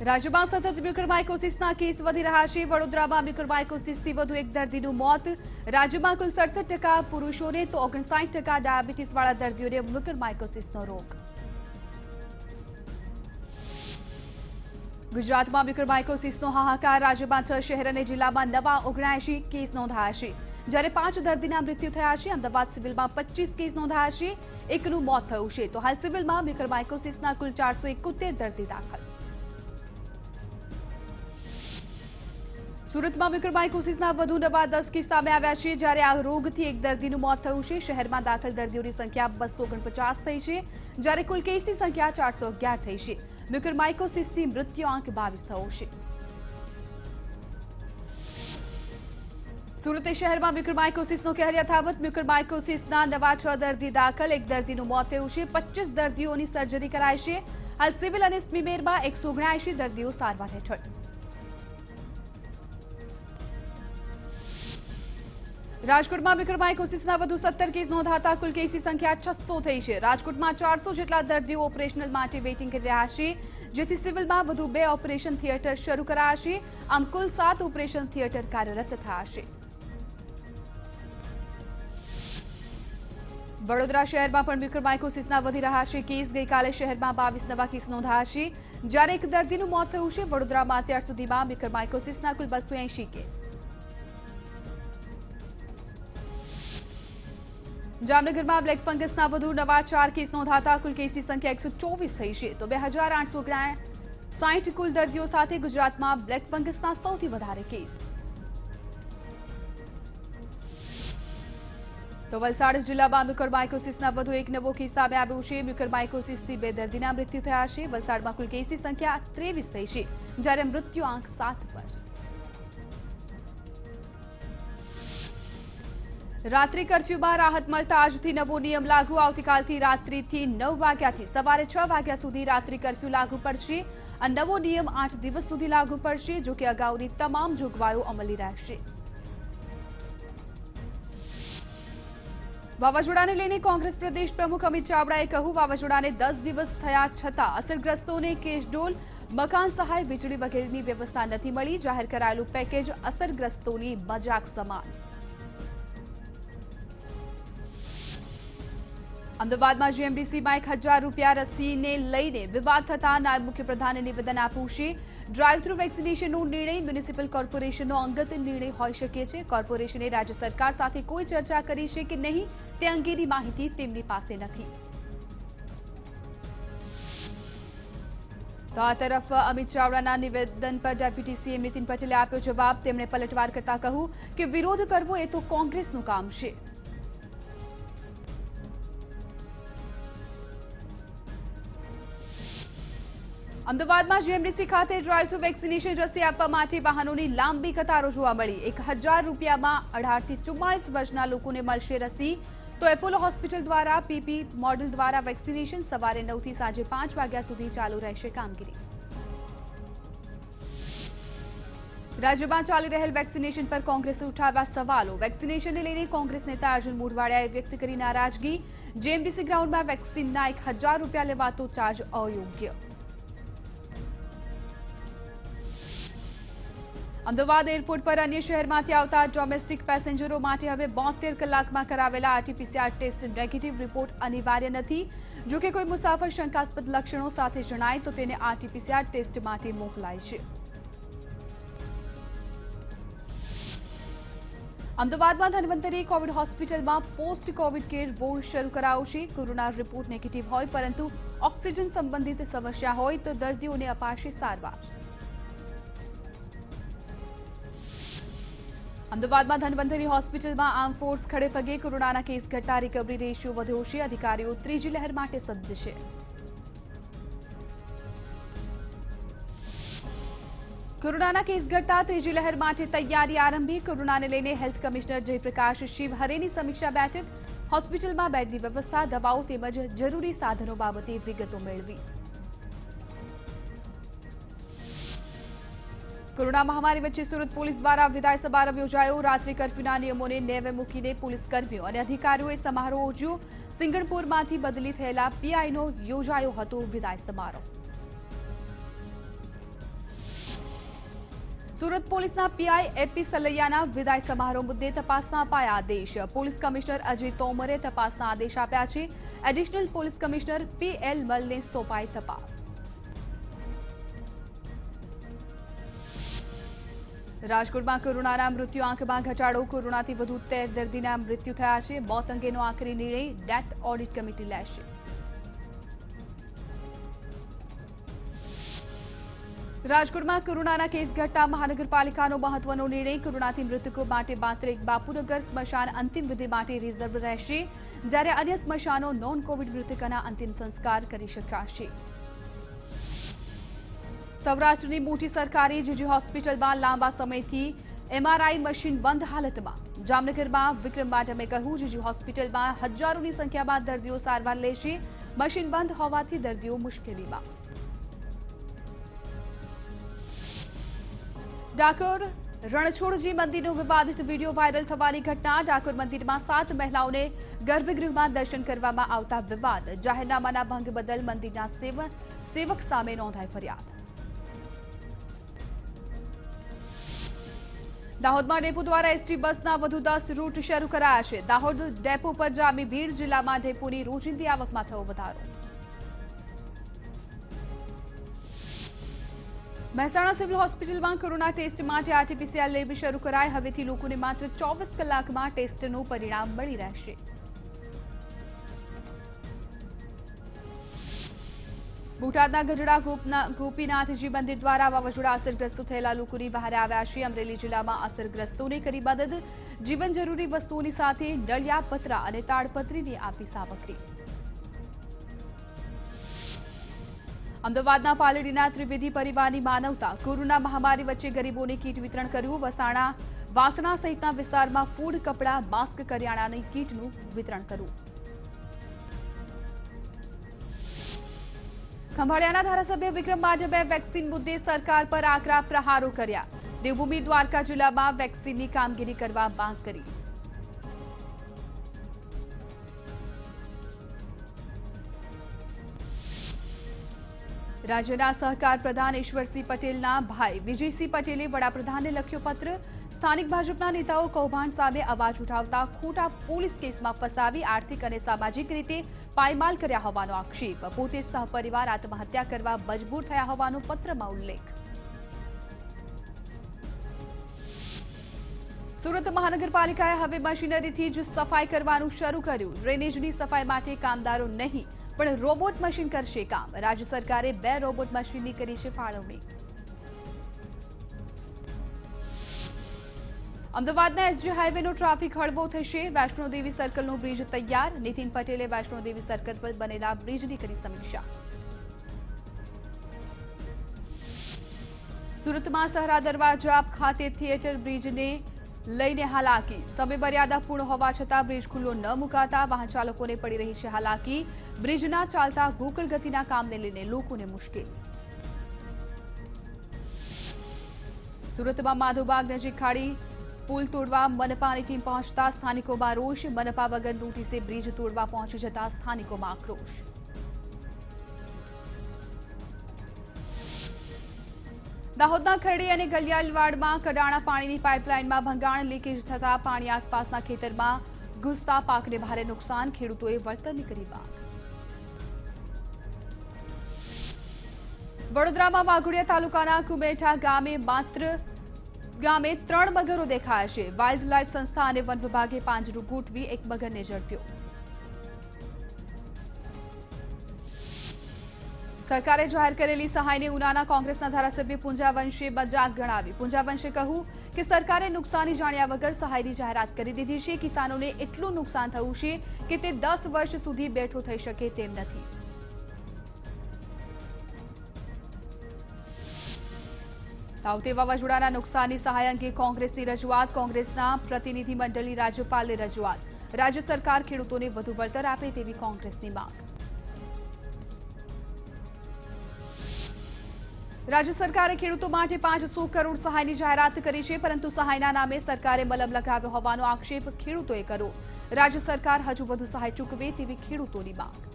રાજ્યમાં સતત મ્યુકરમાઇકોસિસના કેસ વધી રહ્યા છે વડોદરામાં મ્યુકરમાઇકોસિસથી વધુ એક દર્દીનું મોત રાજ્યમાં કુલ સડસઠ ટકા પુરુષોને તો ઓગણસાઠ ટકા ડાયાબિટીસવાળા દર્દીઓને મ્યુકરમાઇકોસિસનો રોગ ગુજરાતમાં મ્યુકરમાઇકોસિસનો હાહાકાર રાજ્યમાં છ શહેર અને જિલ્લામાં નવા ઓગણએંશી કેસ નોંધાયા છે જ્યારે પાંચ દર્દીના મૃત્યુ થયા છે અમદાવાદ સિવિલમાં પચીસ કેસ નોંધાયા છે એકનું મોત થયું છે તો હાલ સિવિલમાં મ્યુકરમાઇકોસિસના કુલ ચારસો એકોતેર દર્દી દાખલ સુરતમાં મ્યુકરમાઇકોસિસના વધુ નવા દસ કેસ સામે આવ્યા છે જ્યારે આ રોગથી એક દર્દીનું મોત થયું છે શહેરમાં દાખલ દર્દીઓની સંખ્યા બસો ઓગણપચાસ થઈ છે જ્યારે કુલ કેસની સંખ્યા ચારસો અગિયાર થઈ છે મ્યુકરમાઇકોસિસથી મૃત્યુઆંક બાવીસ થયો છે સુરત શહેરમાં મ્યુકરમાઇકોસિસનો કહેર યથાવત મ્યુકરમાઇકોસિસના નવા છ દર્દી દાખલ એક દર્દીનું મોત થયું છે પચીસ દર્દીઓની સર્જરી કરાઈ છે હાલ સિવિલ અને સ્મીમેરમાં એકસો ઓગણએંશી દર્દીઓ સારવાર હેઠળ રાજકોટમાં મ્યુકરમાઇકોસિસના વધુ સત્તર કેસ નોંધાતા કુલ કેસની સંખ્યા છસો થઈ છે રાજકોટમાં ચારસો જેટલા દર્દીઓ ઓપરેશનલ માટે વેઇટિંગ કરી રહ્યા છે જેથી સિવિલમાં વધુ બે ઓપરેશન થિયેટર શરૂ કરાશે આમ કુલ સાત ઓપરેશન થિયેટર કાર્યરત થશે વડોદરા શહેરમાં પણ મ્યુકરમાઇકોસિસના વધી રહ્યા છે કેસ ગઈકાલે શહેરમાં બાવીસ નવા કેસ નોંધાયા છે જ્યારે એક દર્દીનું મોત થયું છે વડોદરામાં અત્યાર સુધીમાં મ્યુકરમાઇકોસિસના કુલ બસો એંશી કેસ જામનગરમાં બ્લેક ફંગસના વધુ નવા ચાર કેસ નોંધાતા કુલ કેસની સંખ્યા એકસો ચોવીસ થઈ છે તો બે હજાર આઠસો સાઠ કુલ દર્દીઓ સાથે ગુજરાતમાં બ્લેક ફંગસના સૌથી વધારે કેસ તો વલસાડ જિલ્લામાં મ્યુકરમાઇકોસિસના વધુ એક નવો કેસ સામે આવ્યો છે મ્યુકરમાઇકોસિસથી બે દર્દીના મૃત્યુ થયા છે વલસાડમાં કુલ કેસની સંખ્યા ત્રેવીસ થઈ છે જ્યારે મૃત્યુઆંક સાત પર રાત્રિ કર્ફ્યુમાં રાહત મળતા આજથી નવો નિયમ લાગુ આવતીકાલથી રાત્રિથી નવ વાગ્યાથી સવારે છ વાગ્યા સુધી રાત્રિ કર્ફ્યુ લાગુ પડશે આ નવો નિયમ આઠ દિવસ સુધી લાગુ પડશે જો કે અગાઉની તમામ જોગવાઈઓ અમલી રહેશે વાવાઝોડાને લઈને કોંગ્રેસ પ્રદેશ પ્રમુખ અમિત ચાવડાએ કહ્યું વાવાઝોડાને દસ દિવસ થયા છતાં અસરગ્રસ્તોને કેશડોલ મકાન સહાય વીજળી વગેરેની વ્યવસ્થા નથી મળી જાહેર કરાયેલું પેકેજ અસરગ્રસ્તોની મજાક સમાન અમદાવાદમાં જીએમડીસીમાં એક હજાર રૂપિયા રસીને લઈને વિવાદ થતા નાયબ મુખ્યપ્રધાને નિવેદન આપ્યું છે ડ્રાઈવ થ્રુ વેક્સિનેશનનો નિર્ણય મ્યુનિસિપલ કોર્પોરેશનનો અંગત નિર્ણય હોઈ શકે છે કોર્પોરેશને રાજ્ય સરકાર સાથે કોઈ ચર્ચા કરી છે કે નહીં તે અંગેની માહિતી તેમની પાસે નથી તો આ તરફ અમિત ચાવડાના નિવેદન પર ડેપ્યુટી સીએમ નીતિન પટેલે આપ્યો જવાબ તેમણે પલટવાર કરતા કહ્યું કે વિરોધ કરવો એ તો કોંગ્રેસનું કામ છે અમદાવાદમાં જીએમડીસી ખાતે ડ્રાઈવ થ્રુ વેક્સિનેશન રસી આપવા માટે વાહનોની લાંબી કતારો જોવા મળી એક હજાર રૂપિયામાં અઢારથી ચુમ્માળીસ વર્ષના લોકોને મળશે રસી તો એપોલો હોસ્પિટલ દ્વારા પીપી મોડેલ દ્વારા વેક્સિનેશન સવારે નવથી સાંજે પાંચ વાગ્યા સુધી ચાલુ રહેશે કામગીરી રાજ્યમાં ચાલી રહેલ વેક્સિનેશન પર કોંગ્રેસે ઉઠાવ્યા સવાલો વેક્સિનેશનને લઈને કોંગ્રેસ નેતા અર્જુન મોઢવાડિયાએ વ્યક્ત કરી નારાજગી જેએમડીસી ગ્રાઉન્ડમાં વેક્સિનના એક હજાર રૂપિયા લેવાતો ચાર્જ અયોગ્ય અમદાવાદ એરપોર્ટ પર અન્ય શહેરમાંથી આવતા ડોમેસ્ટિક પેસેન્જરો માટે હવે બોતેર કલાકમાં કરાવેલા આરટીપીસીઆર ટેસ્ટ નેગેટિવ રિપોર્ટ અનિવાર્ય નથી જો કે કોઈ મુસાફર શંકાસ્પદ લક્ષણો સાથે જણાય તો તેને આરટીપીસીઆર ટેસ્ટ માટે મોકલાય છે અમદાવાદમાં ધન્વંતરી કોવિડ હોસ્પિટલમાં પોસ્ટ કોવિડ કેર વોર્ડ શરૂ કરાયો છે કોરોના રિપોર્ટ નેગેટિવ હોય પરંતુ ઓક્સિજન સંબંધિત સમસ્યા હોય તો દર્દીઓને અપાશે સારવાર અમદાવાદમાં ધનવંતરી હોસ્પિટલમાં આર્મ ફોર્સ ખડે પગે કોરોનાના કેસ ઘટતા રિકવરી રેશિયો વધ્યો છે અધિકારીઓ ત્રીજી લહેર માટે સજ્જ છે કોરોનાના કેસ ઘટતા ત્રીજી લહેર માટે તૈયારી આરંભી કોરોનાને લઈને હેલ્થ કમિશનર જયપ્રકાશ શિવહરેની સમીક્ષા બેઠક હોસ્પિટલમાં બેડની વ્યવસ્થા દવાઓ તેમજ જરૂરી સાધનો બાબતે વિગતો મેળવી કોરોના મહામારી વચ્ચે સુરત પોલીસ દ્વારા વિદાય સમારંભ યોજાયો રાત્રિ કર્ફ્યુના નિયમોને નેવે મૂકીને પોલીસ કર્મીઓ અને અધિકારીઓએ સમારોહ ઉજવ્યો સિંગણપુરમાંથી બદલી થયેલા પીઆઈનો યોજાયો હતો વિદાય સમારોહ સુરત પોલીસના પીઆઈ એપી સલૈયાના વિદાય સમારોહ મુદ્દે તપાસના અપાયા આદેશ પોલીસ કમિશનર અજય તોમરે તપાસના આદેશ આપ્યા છે additional police commissioner P L મલને સોંપાઈ તપાસ રાજકોટમાં કોરોનાના મૃત્યુ આંકમાં ઘટાડો કોરોનાથી વધુ તેર દર્દીના મૃત્યુ થયા છે મોત અંગેનો આખરી નિર્ણય ડેથ ઓડિટ કમિટી લેશે રાજકોટમાં કોરોનાના કેસ ઘટતા મહાનગરપાલિકાનો મહત્વનો નિર્ણય કોરોનાથી મૃતકો માટે માત્ર એક બાપુનગર સ્મશાન અંતિમ વિધિ માટે રિઝર્વ રહેશે જ્યારે અન્ય સ્મશાનો નોન કોવિડ મૃતકોના અંતિમ સંસ્કાર કરી શકાશે સૌરાષ્ટ્રની મોટી સરકારી જીજી હોસ્પિટલમાં લાંબા સમયથી એમઆરઆઈ મશીન બંધ હાલતમાં જામનગરમાં વિક્રમ માઢમે કહ્યું જીજી હોસ્પિટલમાં હજારોની સંખ્યામાં દર્દીઓ સારવાર લેશે મશીન બંધ હોવાથી દર્દીઓ મુશ્કેલીમાં ડાકોર રણછોડજી મંદિરનો વિવાદિત વિડીયો વાયરલ થવાની ઘટના ડાકોર મંદિરમાં સાત મહિલાઓને ગર્ભગૃહમાં દર્શન કરવામાં આવતા વિવાદ જાહેરનામાના ભંગ બદલ મંદિરના સેવક સામે નોંધાઈ ફરિયાદ દાહોદમાં ડેપો દ્વારા એસટી બસના વધુ દસ રૂટ શરૂ કરાયા છે. દાહોદ ડેપો પર જામી ભીડ જિલ્લામાં ડેપોની રોજિંદી આવકમાં થયો વધારો. મહેસાણા સિવિલ હોસ્પિટલમાં કોરોના ટેસ્ટ માટે આરટીપીસીઆર લેબ શરૂ કરાય હવેથી લોકોને માત્ર ચોવીસ કલાકમાં ટેસ્ટનું પરિણામ મળી રહેશે. બોટાદના ગઢડા ગોપીનાથજી મંદિર દ્વારા વાવાઝોડા અસરગ્રસ્તો થયેલા લોકોની બહાર આવ્યા છે અમરેલી જિલ્લામાં અસરગ્રસ્તોને કરી મદદ જીવન જરૂરી વસ્તુઓની સાથે નળિયા પતરા અને તાડપત્રીની આપી સામગ્રી અમદાવાદના પાલડીના ત્રિવેદી પરિવારની માનવતા કોરોના મહામારી વચ્ચે ગરીબોને કીટ વિતરણ કર્યું વસાણા વાસણા સહિતના વિસ્તારમાં ફૂડ કપડા માસ્ક કરિયાણાની કીટનું વિતરણ કર્યું ખંભાળિયાના ધારાસભ્ય વિક્રમ માઢબે વેક્સિન મુદ્દે સરકાર પર આકરા પ્રહારો કર્યા દેવભૂમિ દ્વારકા જિલ્લામાં વેક્સિનની કામગીરી કરવા માંગ કરી રાજ્યના સહકાર પ્રધાન ઈશ્વરસિંહ પટેલના ભાઈ વિજયસિંહ પટેલે વડાપ્રધાનને લખ્યો પત્ર સ્થાનિક ભાજપના નેતાઓ કૌભાંડ સામે અવાજ ઉઠાવતા ખોટા પોલીસ કેસમાં ફસાવી આર્થિક અને સામાજિક રીતે પાયમાલ કર્યા હોવાનો આક્ષેપ પોતે સહપરિવાર આત્મહત્યા કરવા મજબૂર થયા હોવાનો પત્રમાં ઉલ્લેખ સુરત મહાનગરપાલિકાએ હવે મશીનરીથી જ સફાઈ કરવાનું શરૂ કર્યું ડ્રેનેજની સફાઈ માટે કામદારો નહીં પણ રોબોટ મશીન કરશે કામ. રાજ્ય સરકારે બે રોબોટ મશીનની કરી છે ફાળવણી. અમદાવાદના એસજી હાઈવેનો ટ્રાફિક હળવો થશે. વૈષ્ણોદેવી સર્કલનો બ્રિજ તૈયાર. નીતિન પટેલે વૈષ્ણોદેવી સર્કલ પર બનેલા બ્રિજની કરી સમીક્ષા. સુરતમાં સહરા દરવાજા ખાતે થિયેટર બ્રિજને લઈને હાલાકી સમય મર્યાદા પૂર્ણ હોવા છતાં બ્રિજ ખુલ્લો ન મુકાતા વાહન ચાલકોને પડી રહી છે હાલાકી બ્રિજના ચાલતા ગોકળ ગતિના કામને લઈને લોકોને મુશ્કેલ સુરતમાં માધોબાગ નજીક ખાડી પુલ તોડવા મનપાની ટીમ પહોંચતા સ્થાનિકોમાં રોષ મનપા વગર નોટિસે બ્રિજ તોડવા પહોંચી જતા સ્થાનિકોમાં આક્રોશ દાહોદના ખરડી અને ગલિયાલવાડમાં કડાણા પાણીની પાઇપલાઇનમાં ભંગાણ, લીકેજ થતા પાણી આસપાસના ખેતરમાં ઘૂસતા પાકને ભારે નુકસાન, ખેડૂતોએ વળતરની કરી માંગ. વડોદરામાં વાઘોડિયા તાલુકાના કુબેઠા ગામે માત્ર ગામે ત્રણ મગરો દેખાયા છે. વાઇલ્ડ લાઇફ સંસ્થા અને વન વિભાગે પાંજરું ગોઠવી એક મગરને ઝડપ્યો. સરકારે જાહેર કરેલી સહાયને ઉનાના કોંગ્રેસના ધારાસભ્ય પૂંજાવંશે મજાક ગણાવી. પૂંજાવંશે કહ્યું કે સરકારે નુકસાની જાણ્યા વગર સહાયની જાહેરાત કરી દીધી છે. કિસાનોને એટલું નુકસાન થયું છે કે તે દસ વર્ષ સુધી બેઠો થઈ શકે તેમ નથી. તાઉતે વાવાઝોડાના નુકસાનની સહાય અંગે કોંગ્રેસની રજૂઆત. કોંગ્રેસના પ્રતિનિધિ મંડળની રાજ્યપાલને રજૂઆત. રાજ્ય સરકાર ખેડૂતોને વધુ વળતર આપે તેવી કોંગ્રેસની માંગ. રાજ્ય સરકારે ખેડૂતો માટે પાંચસો કરોડ સહાયની જાહેરાત કરી છે, પરંતુ સહાયના નામે સરકારે મલમ લગાવ્યો હોવાનો આક્ષેપ ખેડૂતોએ કર્યો. રાજ્ય સરકાર હજુ વધુ સહાય ચૂકવે તેવી ખેડૂતોની માંગ.